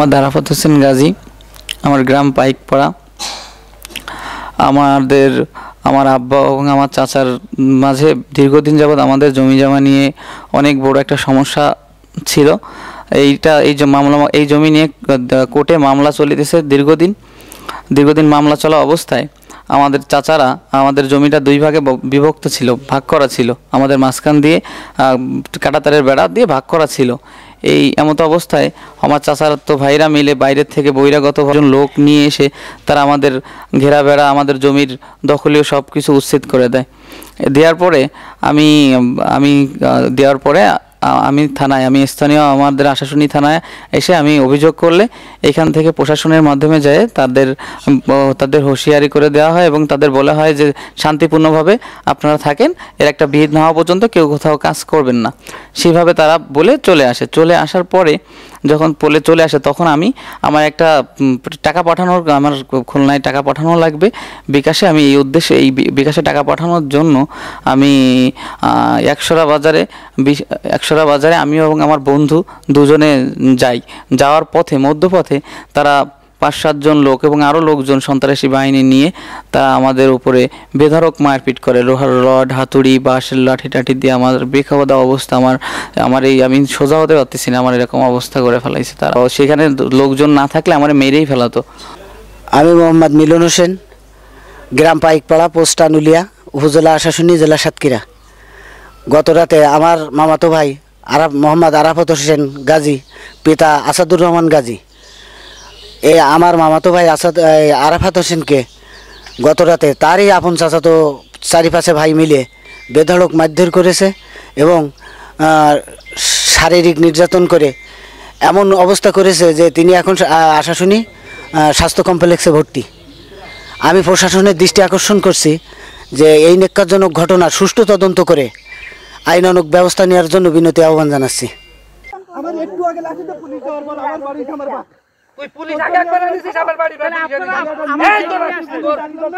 মোহাম্মদ আরাফাত হোসেন গাজী, আমার গ্রাম পাইকপাড়া, আমাদের, আমার আব্বা এবং আমার চাচার মাঝে দীর্ঘদিন যাবৎ আমাদের জমি জমা নিয়ে অনেক বড় একটা সমস্যা ছিল। এইটা, এই মামলা, এই জমি নিয়ে, কোর্টে মামলা চলিতেছে দীর্ঘদিন। দীর্ঘদিন মামলা চলা অবস্থায় আমাদের চাচারা আমাদের জমিটা দুই ভাগে বিভক্ত ছিল, ভাগ করা ছিল। আমাদের মাঝখান দিয়ে কাঁটাতারের বেড়া দিয়ে ভাগ করা ছিল। এই এমত অবস্থায় আমার চাচারাত্ম ভাইরা মিলে বাইরের থেকে বহিরাগত লোক নিয়ে এসে তারা আমাদের ঘেরা বেড়া আমাদের জমির দখলীয় সব কিছু উচ্ছেদ করে দেয়। দেওয়ার পরে আমি আমি দেওয়ার পরে আমি থানায়, আমি স্থানীয় আমাদের আশাশুনি থানায় এসে আমি অভিযোগ করলে এখান থেকে প্রশাসনের মাধ্যমে যায় তাদের তাদের হুঁশিয়ারি করে দেওয়া হয় এবং তাদের বলা হয় যে শান্তিপূর্ণভাবে আপনারা থাকেন, এর একটা বিহিত না হওয়া পর্যন্ত কেউ কোথাও কাজ করবেন না। সেভাবে তারা বলে চলে আসে। চলে আসার পরে যখন বলে চলে আসে তখন আমি আমার একটা টাকা পাঠানোর, আমার খুলনায় টাকা পাঠানো লাগবে। বিকাশে আমি এই উদ্দেশ্যে, এই বিকাশে টাকা পাঠানোর জন্য আমি একশোরা বাজারে বিশ- একশোরা বাজারে আমি এবং আমার বন্ধু দুজনে যাই। যাওয়ার পথে, মধ্যপথে তারা পাঁচ সাতজন লোক এবং আরও লোকজন সন্ত্রাসী বাহিনী নিয়ে তারা আমাদের উপরে বেধরক মারপিট করে। লোহার রড, হাতুড়ি বাঁশের লাঠি টাঠি দিয়ে আমার বেখাওয়া অবস্থা, আমার আমার এই, আমি সোজা হতে পারতেছি না, আমার এরকম অবস্থা করে ফেলাইছে তারা। সেখানে লোকজন না থাকলে আমার মেরেই ফেলাতো। আমি মোহাম্মদ মিলন হোসেন, গ্রাম পাইকপাড়া পোস্ট আনুলিয়া উপজেলা আশাশুনি জেলা সাতক্ষীরা। গত রাতে আমার মামাতো ভাই আরাফ মোহাম্মদ আরাফত হোসেন গাজী, পিতা আসাদুর রহমান গাজী। এ আমার মামাতো ভাই আসাদ আরাফাত হোসেনকে গত রাতে তারই আপন চাচাতো চারিপাশে ভাই মিলে বেধড়ক মারধর করেছে এবং শারীরিক নির্যাতন করে এমন অবস্থা করেছে যে তিনি এখন আশাশুনি স্বাস্থ্য কমপ্লেক্সে ভর্তি। আমি প্রশাসনের দৃষ্টি আকর্ষণ করছি যে এই নেক্কারজনক ঘটনা সুষ্ঠু তদন্ত করে আইনানুক ব্যবস্থা নেওয়ার জন্য বিনতি আহ্বান জানাচ্ছি। আমার একটু আগে লাঠিতে পুলিশ যাওয়ার পর আমার বাড়ি আমার বাপ তুই পুলিশ আগে একবার এনেছিস আমার বাড়ি বাড়ি এই তোর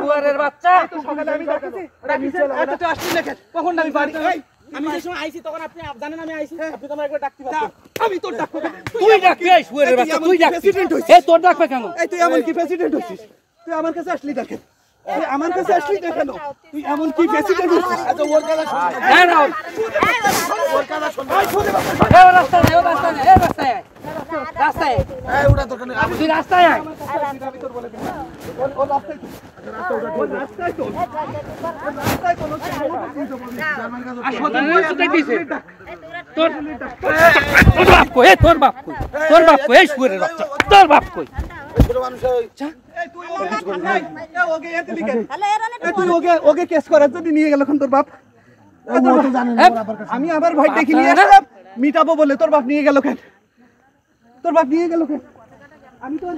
তোর বাচ্চা। সকালে আমি ডাকছি ওটা নিচে এত তো আসছি লেখেন কখন আমি বাড়ি এই, আমি যে সময় আইছি তখন আপনি জানেন আমি আইছি। আপনি তো আমার একবার ডাকতে পারতেন। আমি তোর ডাকবো তুই ডাকবি এই শুয়ারের বাচ্চা তুই ডাকবি। প্রেসিডেন্ট হইছিস? এই তোর ডাকবে কেন? এই তুই এমন কি প্রেসিডেন্ট হইছিস? তুই আমার কাছে আসলি দেখেন। তুই আমার কাছে আসলি দেখেন তুই এমন কি প্রেসিডেন্ট হইছিস আচ্ছা ওর কথা শুন। এই নাও। এই রাস্তায়। আয়, ও রাস্তায় আয়, এই রাস্তায় আয়। রাস্তায় আয়। এই ওটা তোর কানে। তুই রাস্তায় আয়। আমি তোর বলে ওর ওর রাস্তায় রাস্তায় তো রাস্তায় তোর তোর বাপ কই? তোর বাপ কই? তোর বাপ কই? এই শুয়ারের বাচ্চা। তোর বাপ কই? আমি আবার ভাই ডেকে নিয়ে আসলাম। মিটাবো বলে তোর বাপ নিয়ে গেল কেন? তোর বাপ নিয়ে গেল কেন? আমি তো।